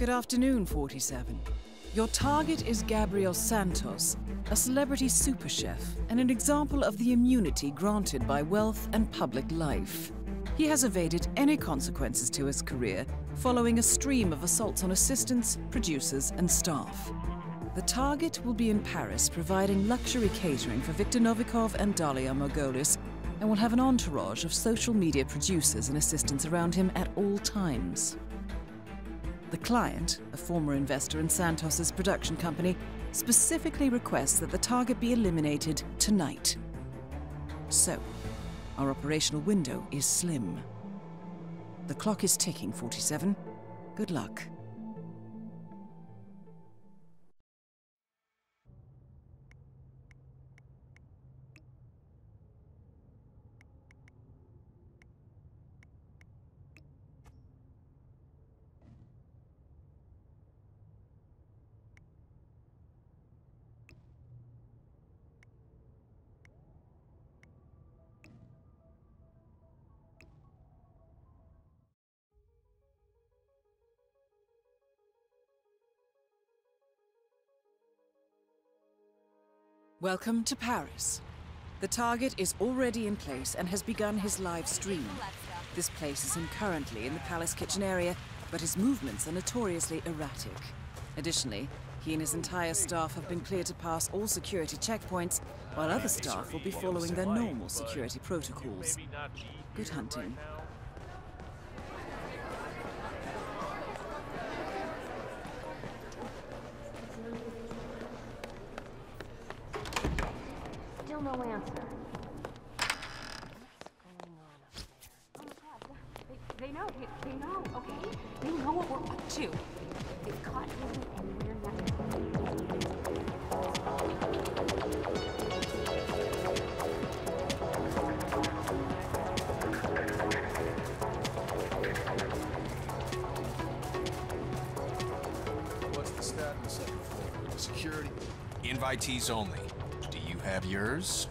Good afternoon, 47. Your target is Gabriel Santos, a celebrity super chef and an example of the immunity granted by wealth and public life. He has evaded any consequences to his career following a stream of assaults on assistants, producers, and staff. The target will be in Paris providing luxury catering for Viktor Novikov and Dalia Margolis and will have an entourage of social media producers and assistants around him at all times. The client, a former investor in Santos's production company, specifically requests that the target be eliminated tonight. So, our operational window is slim. The clock is ticking, 47. Good luck. Welcome to Paris. The target is already in place and has begun his live stream. This places him currently in the palace kitchen area, but his movements are notoriously erratic. Additionally, he and his entire staff have been cleared to pass all security checkpoints, while other staff will be following their normal security protocols. Good hunting. No answer. Oh my god, They, they know, they, they know, okay? They know what we're up to. They've caught him and we're not. What's the stat on the second floor? Security? Invitees only. Do you have yours?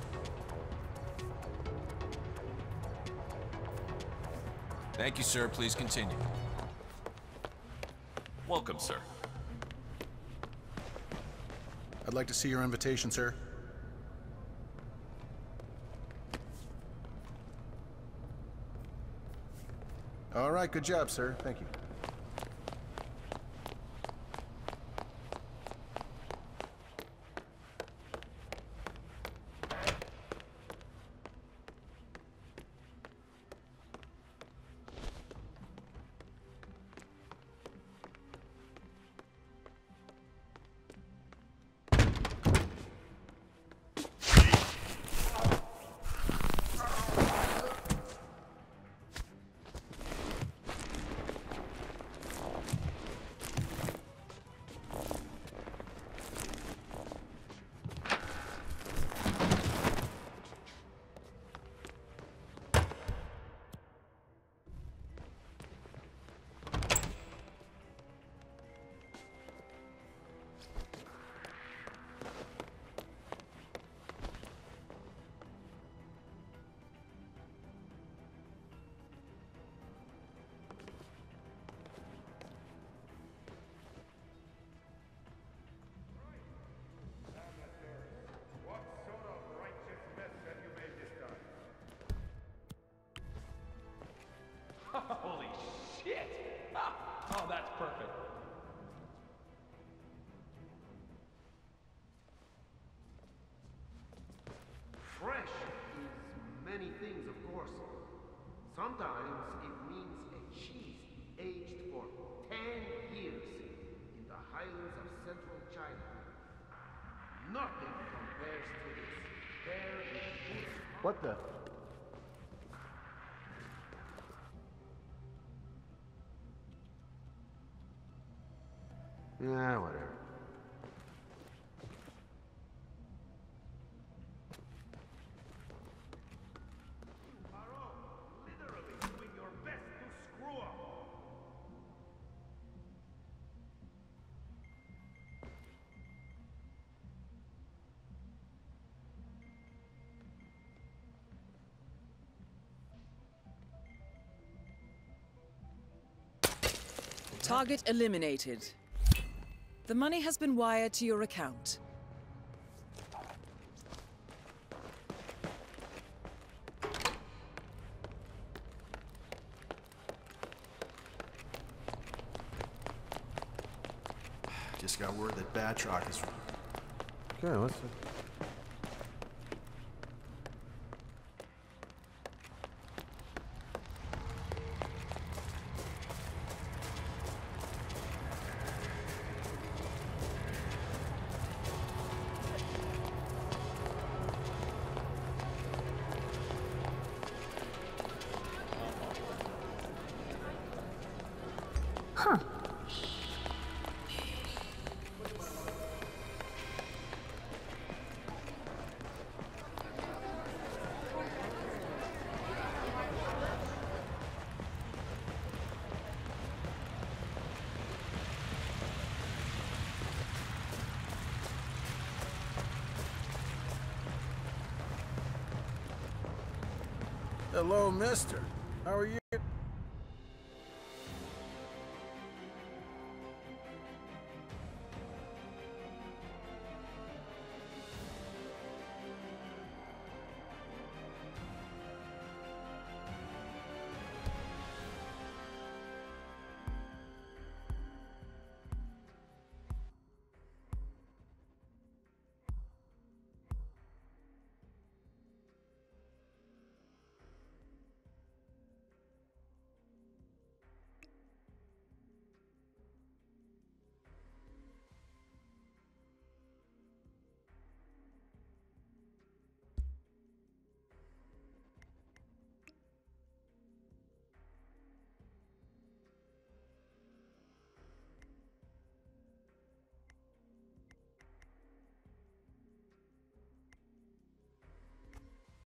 Thank you, sir. Please continue. Welcome, sir. I'd like to see your invitation, sir. All right, good job, sir. Thank you. Oh, that's perfect. Fresh is many things, of course. Sometimes it means a cheese aged for 10 years in the highlands of central China. Nothing compares to this. There is What the? Yeah, whatever. Paro, literally doing your best to screw whatever. Target eliminated. The money has been wired to your account. Just got word that Batroc is. Okay, let's. Hello, mister. How are you?